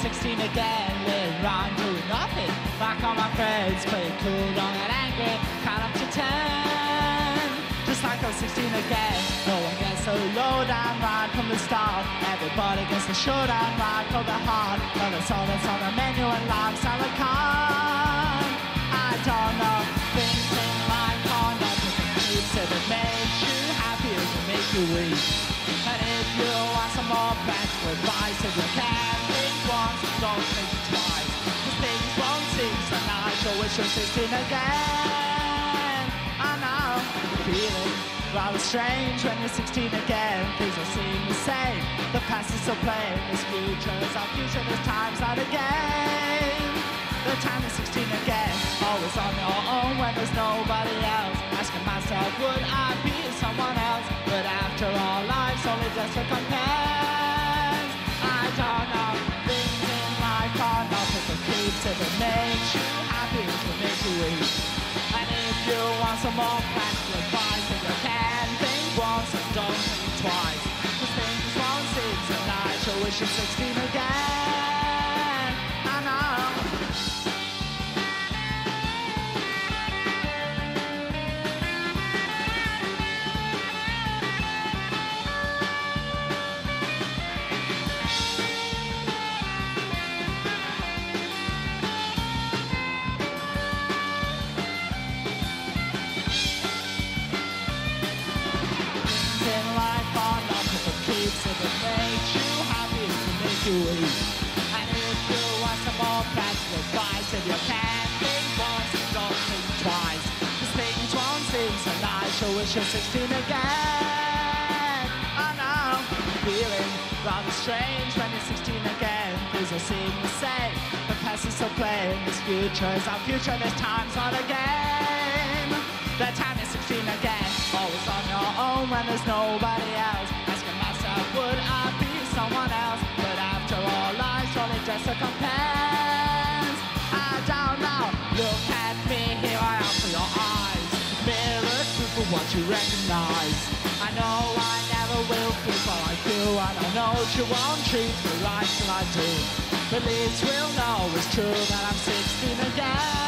16 again, lit around doing nothing. Like all my friends, play cool, young and angry, count up to 10. Just like I'm 16 again, no one gets so low down right from the start. Everybody gets the showdown right from the heart. But it's all that's on the menu and life's a la carte. I don't know, things in life are not keeps if it makes you happy it makes you weak. And if you want some more practical advice, if you can think once, don't think twice. Cause things won't seem so nice, so wish you're 16 again. I know, feeling rather strange when you're 16 again. Things will seem the same, the past is so plain. This future is our future, this time's not a game. The time is 16 again, always on your own when there's nobody else. Asking myself, would I be someone else? But after all, life's only just a you some more practical advice, then you can think once and don't think twice. Cause things seem so nice, you wish you're 16 again. Weak. And if you want some more practical advice, if you can think once don't think twice, cause things won't seem so nice, you wish you're 16 again. I know, feeling rather strange when you're 16 again. Things will seem the same, the past is so plain. This future is our future, this time's not a game. The time is 16 again, always on your own when there's nobody else. What you recognize. I know I never will feel what I and I know you won't treat me right till I do. But least we'll know it's true that I'm 16 again.